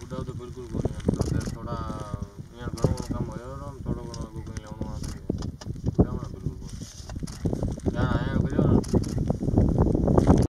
burada da bulgur var.